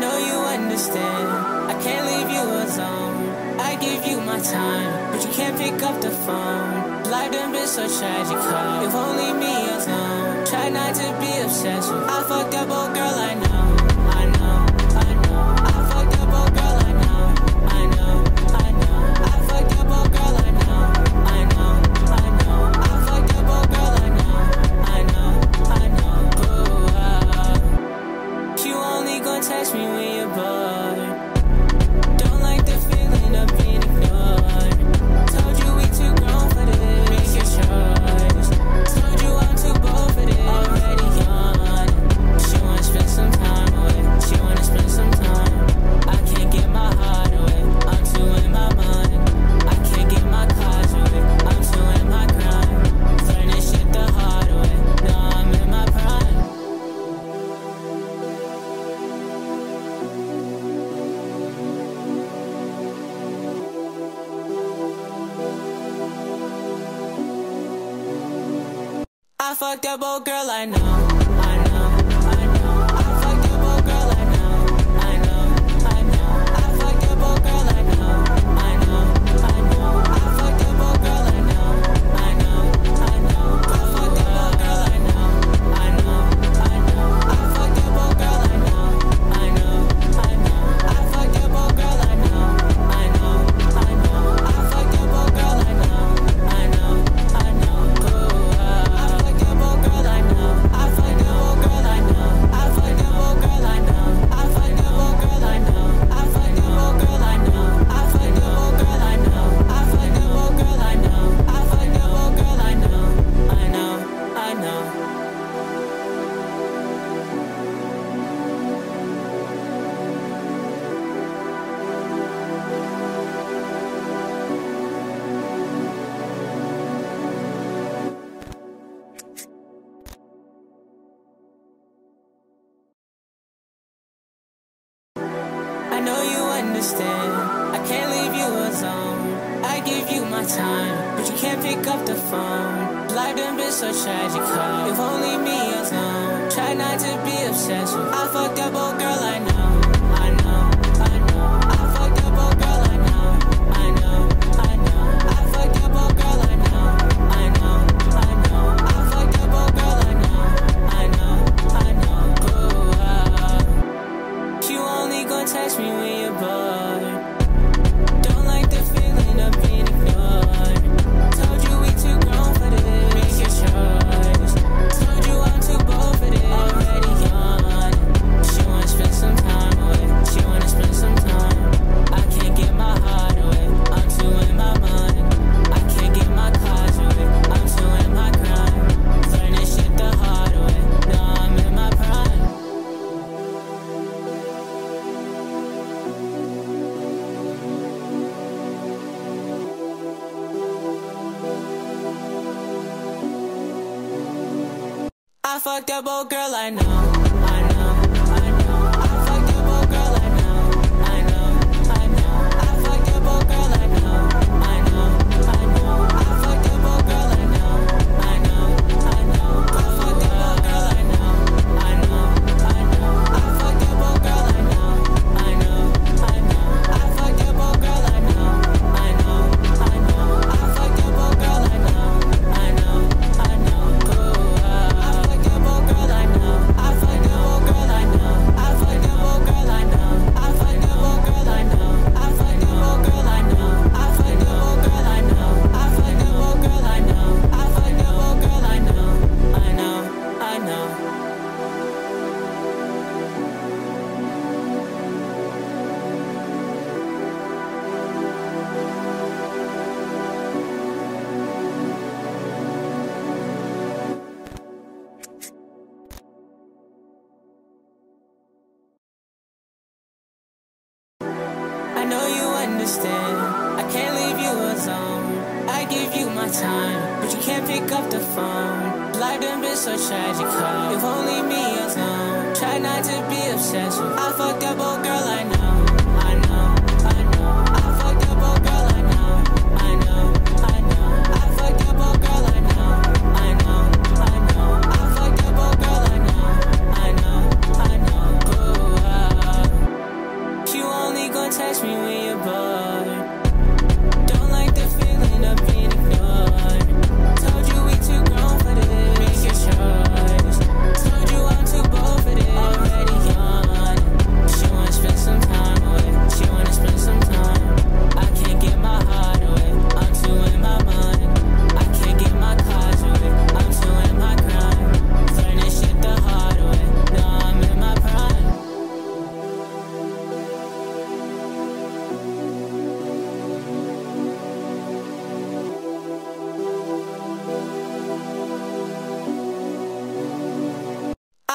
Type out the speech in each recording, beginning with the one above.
know you understand. I can't leave you alone. I give you my time, but you can't pick up the phone. Life done been so tragic, If only me alone. Try not to be obsessed. I fucked up, old girl, I know. girl I know.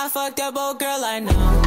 I fucked up old girl, I know,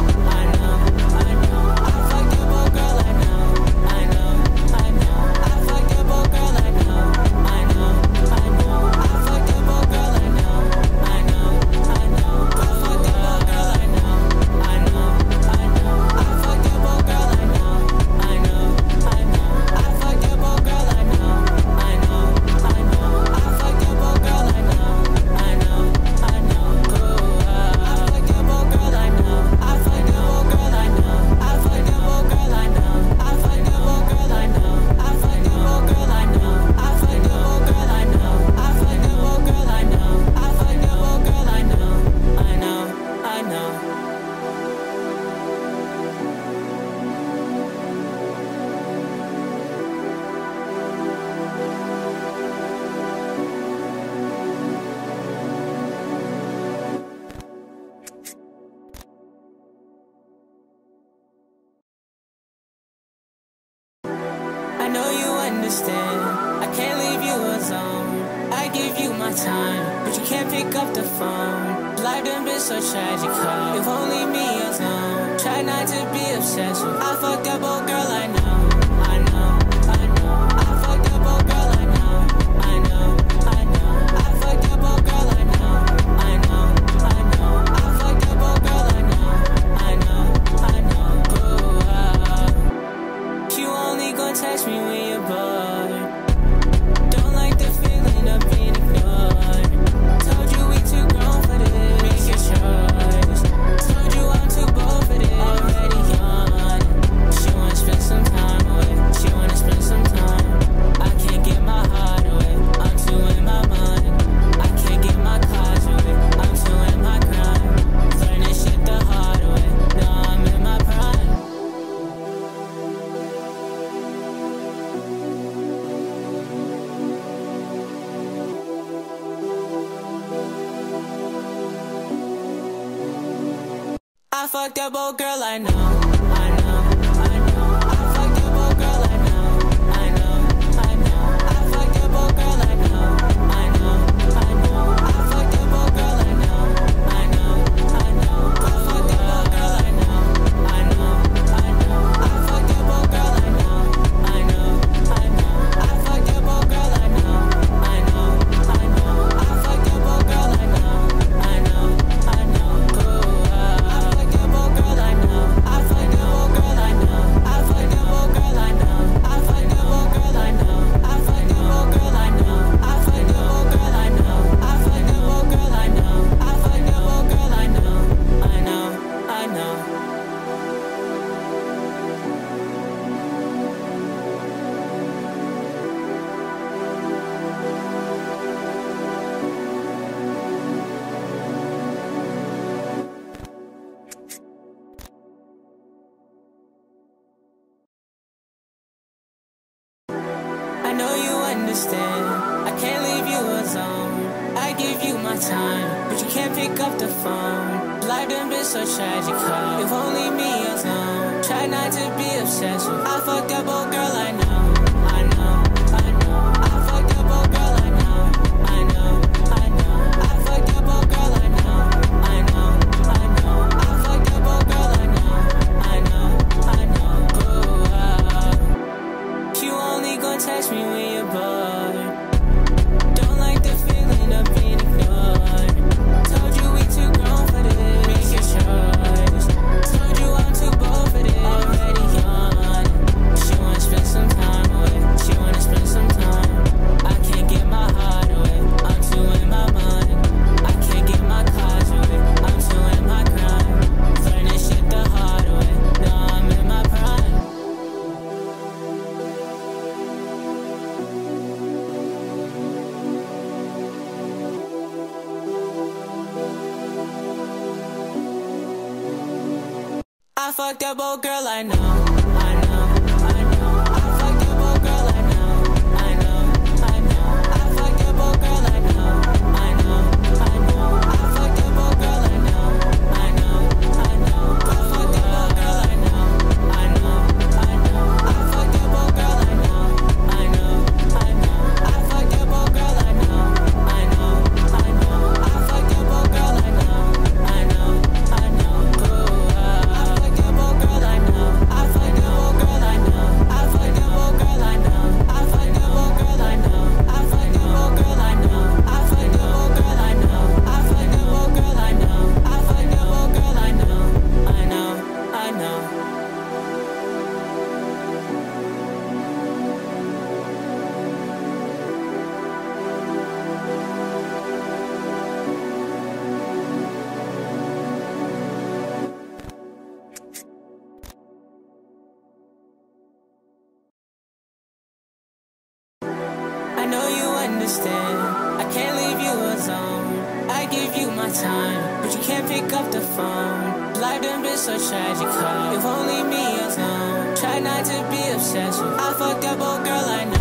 know you understand. I can't leave you alone. I give you my time, but you can't pick up the phone. Life done been so tragic, huh? If only me alone. Try not to be obsessed. I fucked up, old girl, I know.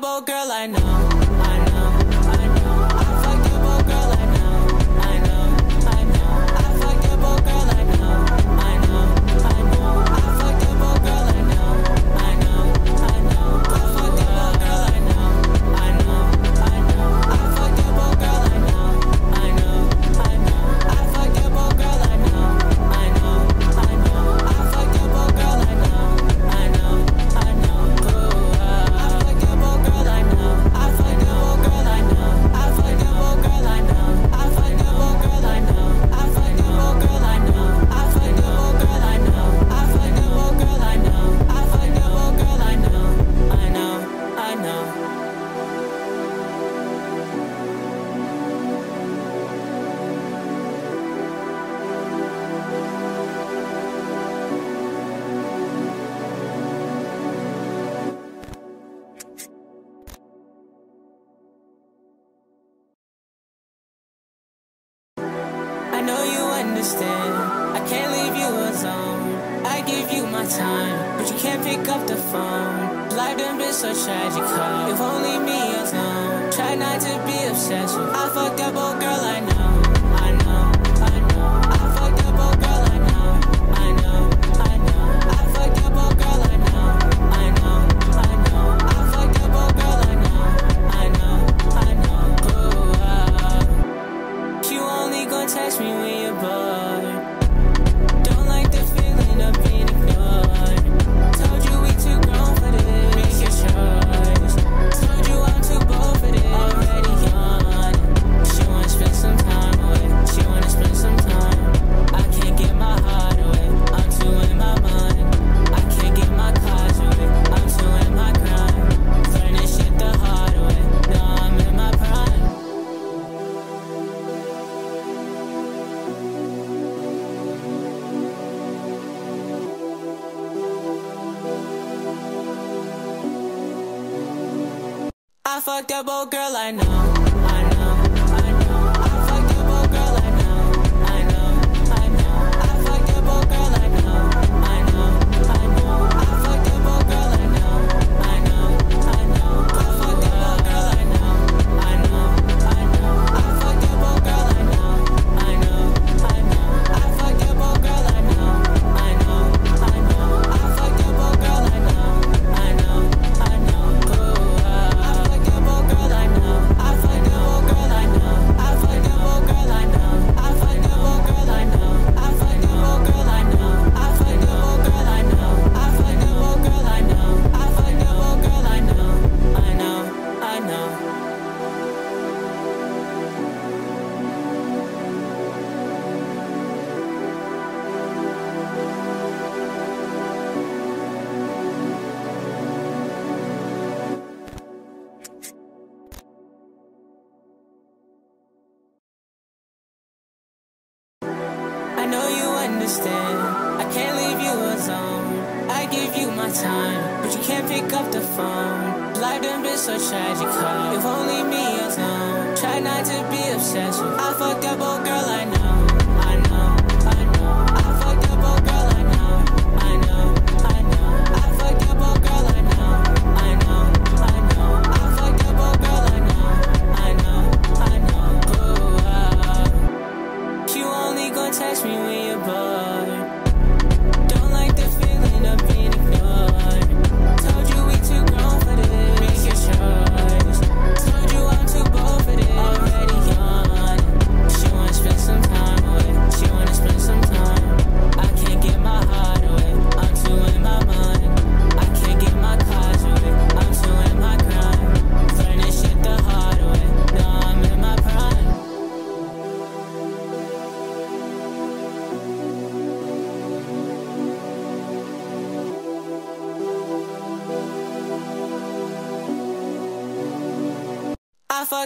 trouble, girl, I know.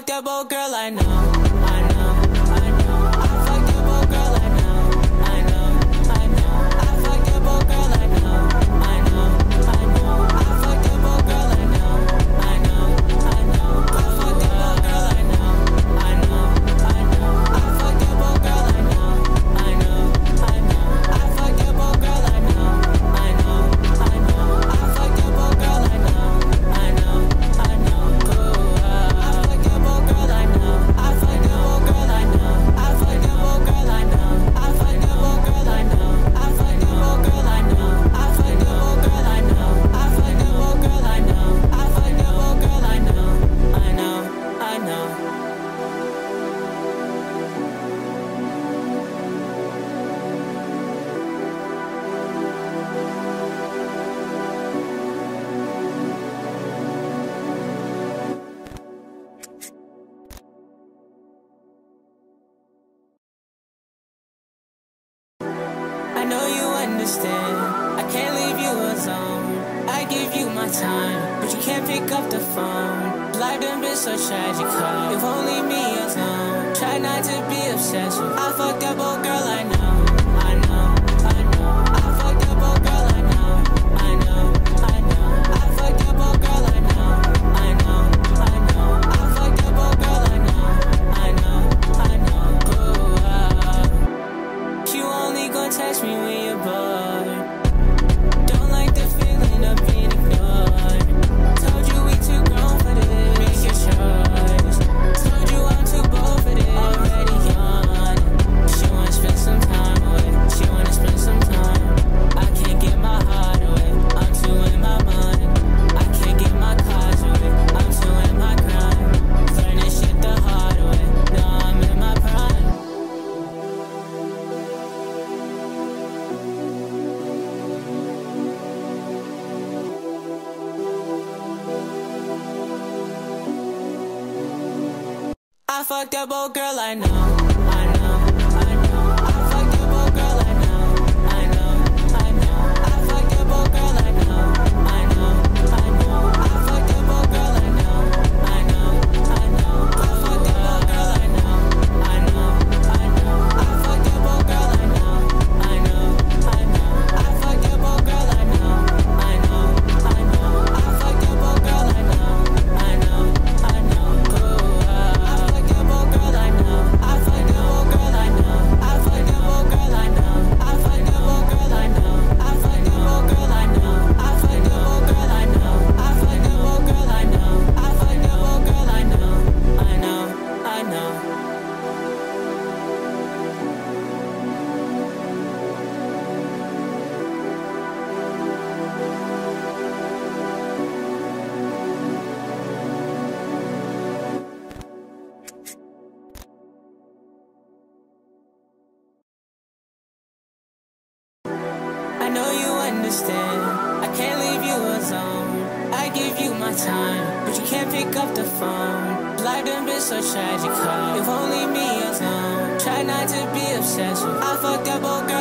Double girl I know. incredible girl. fuck up,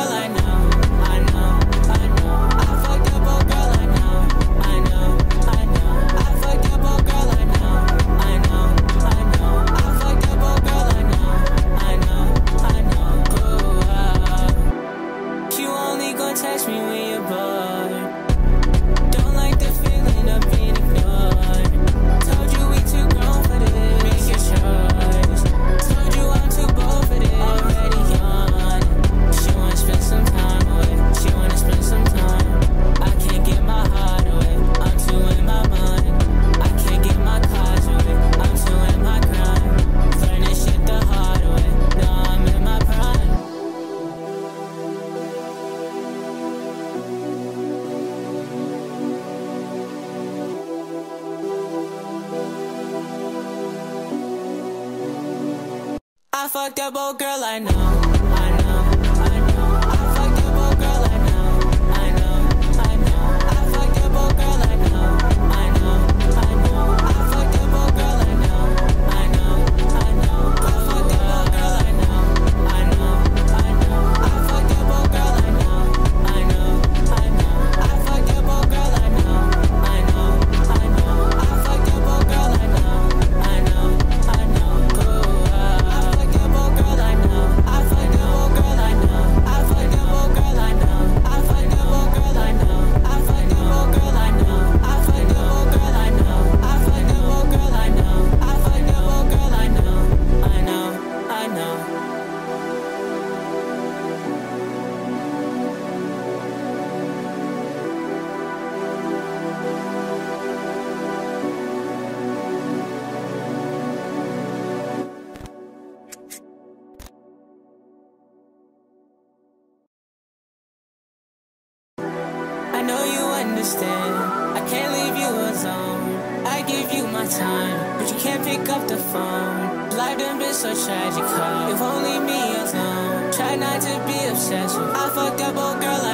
understand. I can't leave you alone. I give you my time, but you can't pick up the phone. Life done been so tragic, huh? only me alone. Try not to be obsessed. I fucked up, old girl. I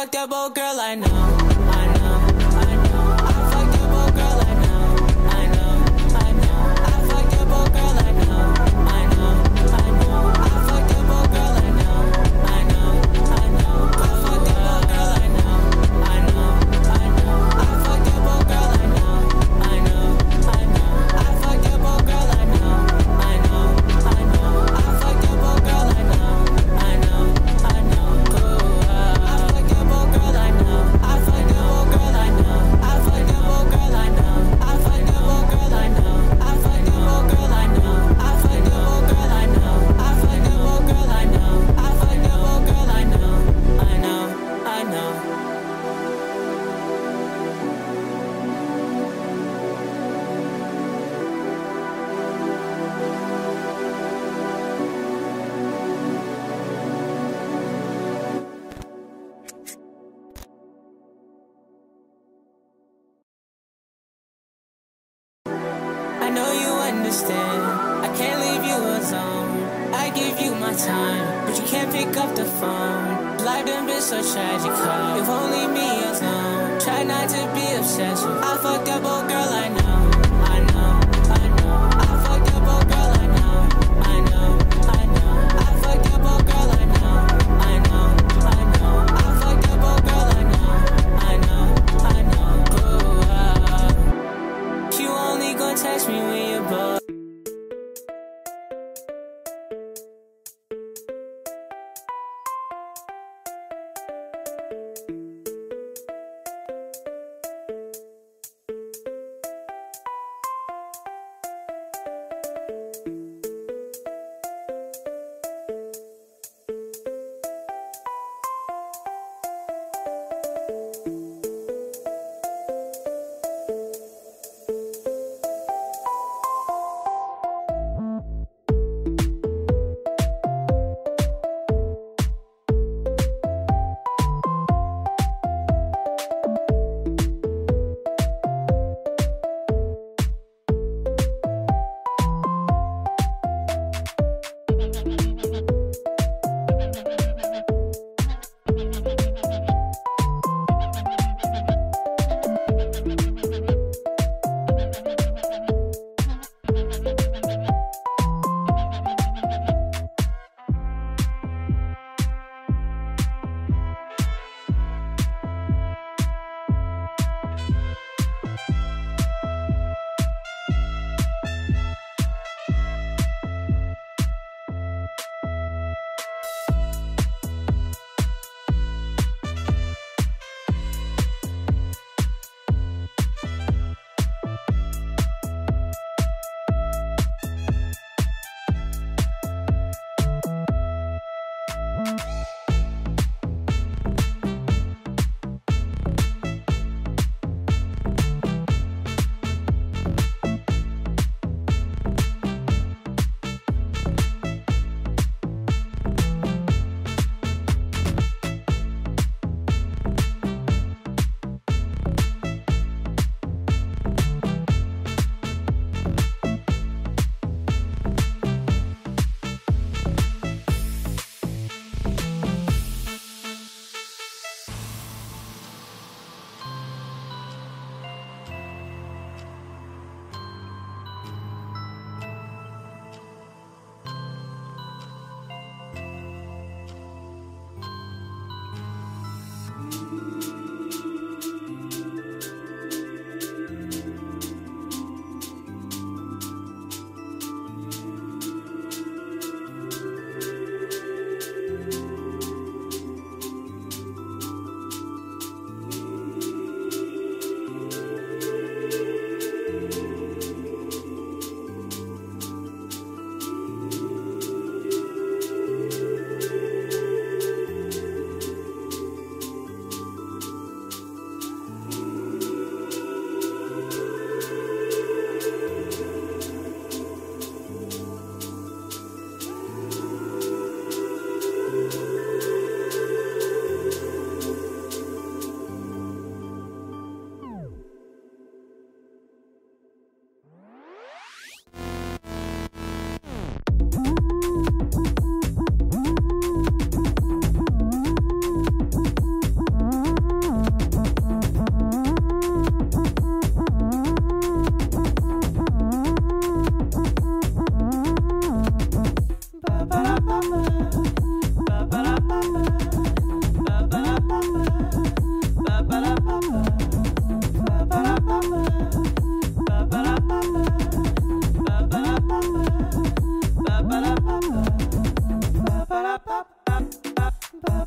fucked up, old girl, I know, I know,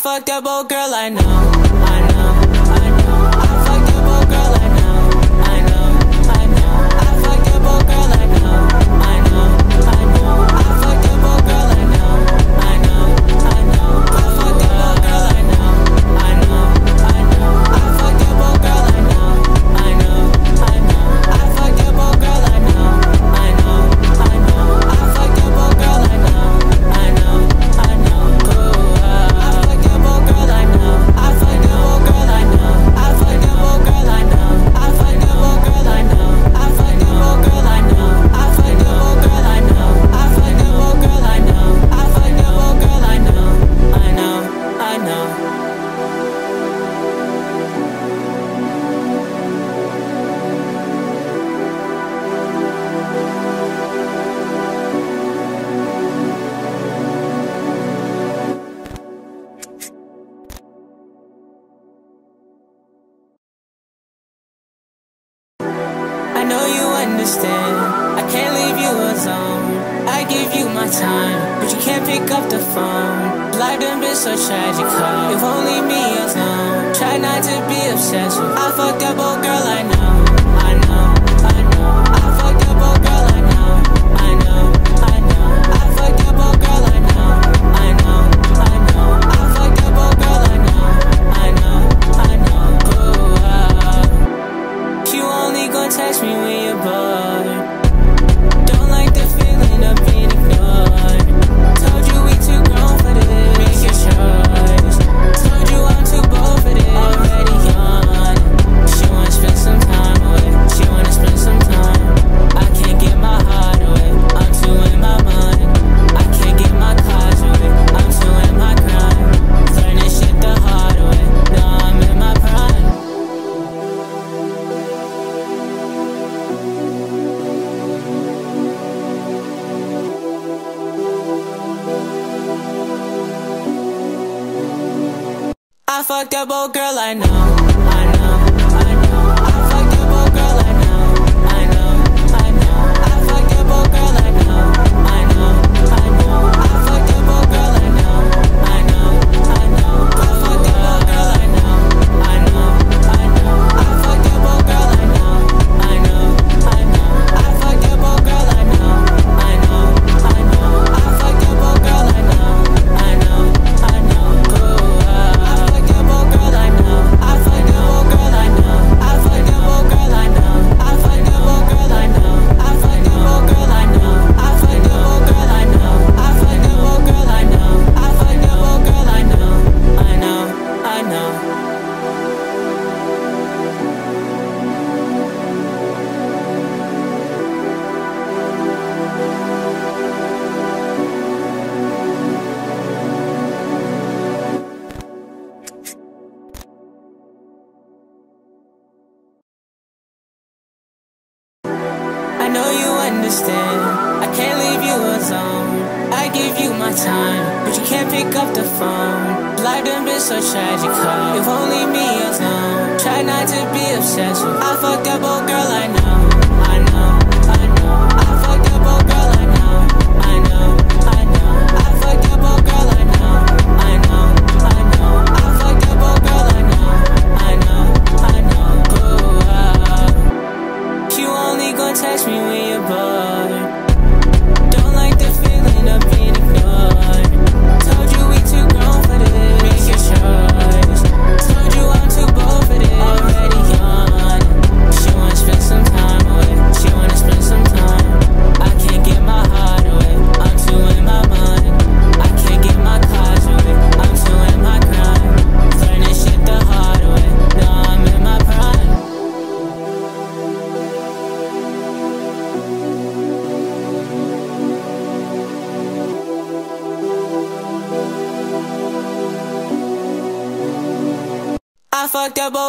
fucked up old girl I know.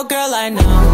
girl, I know.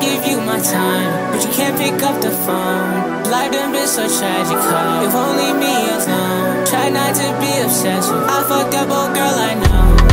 give you my time, but you can't pick up the phone. Life done been so tragic. If only me alone. Try not to be obsessed with. I fucked up, old girl, I know.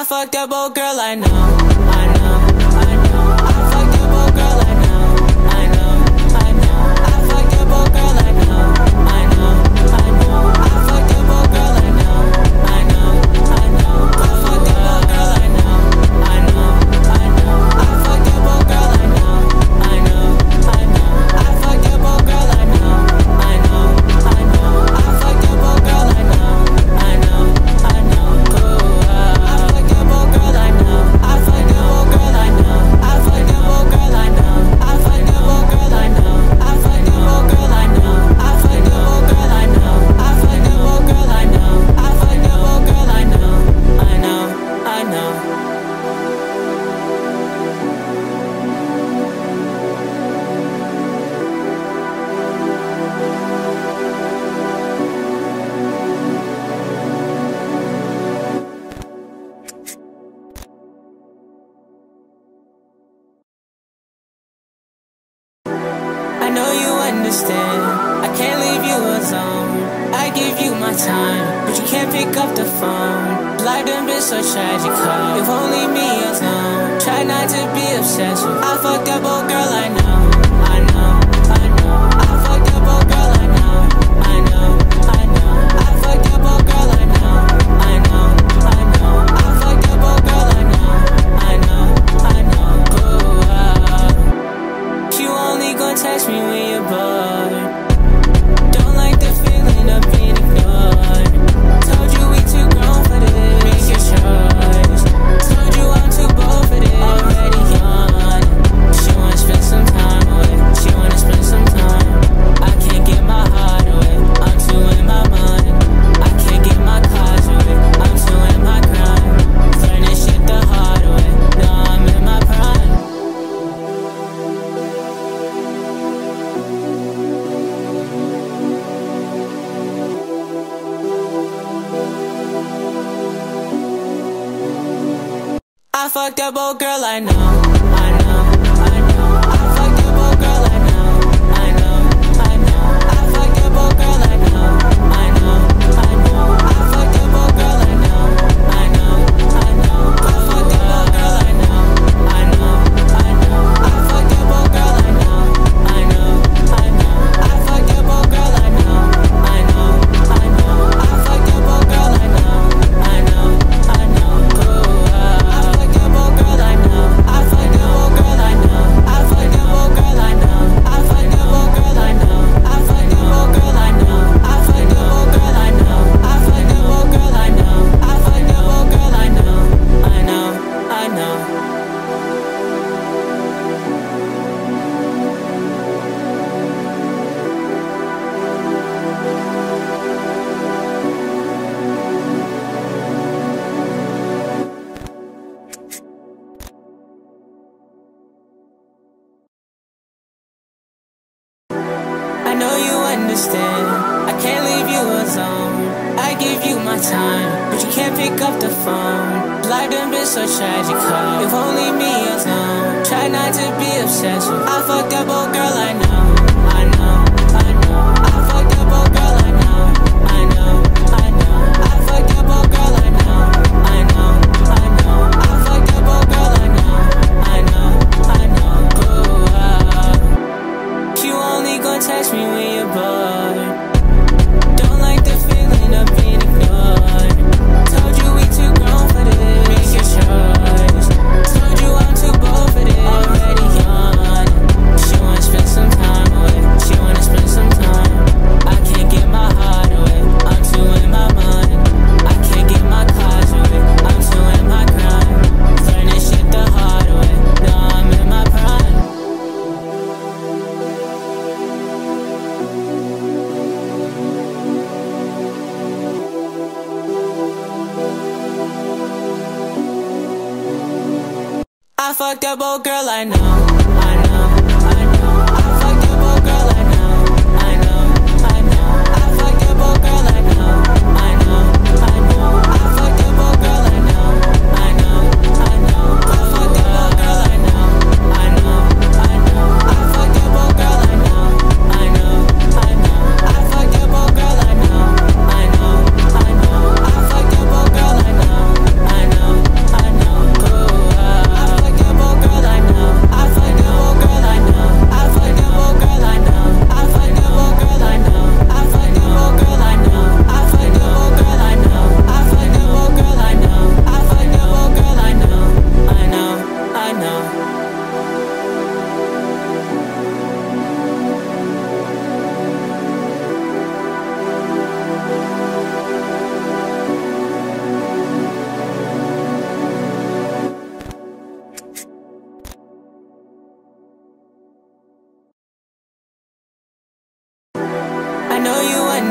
I fucked up, old girl, I know, incredible girl I know.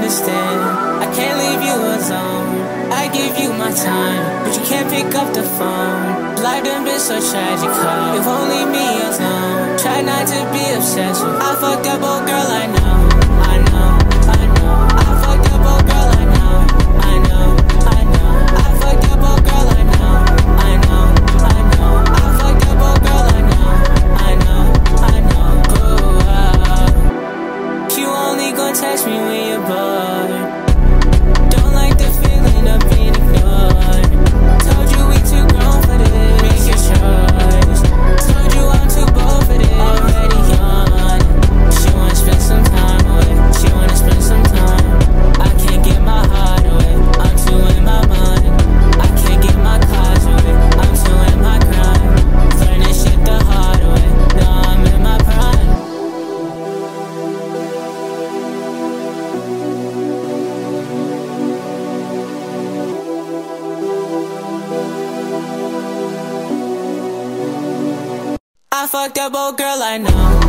understand. I can't leave you alone. I give you my time, but you can't pick up the phone. Life done been so tragic, huh? If only me alone. Try not to be obsessed with. I fucked up, old girl, I know. I know, I know. I fucked up, old girl, I know. I know, I know. I fucked up, old girl, I know. I know, I know. I fucked up, old girl, I know. I know, I know. Ooh, you only gon' text me. Double, girl I know.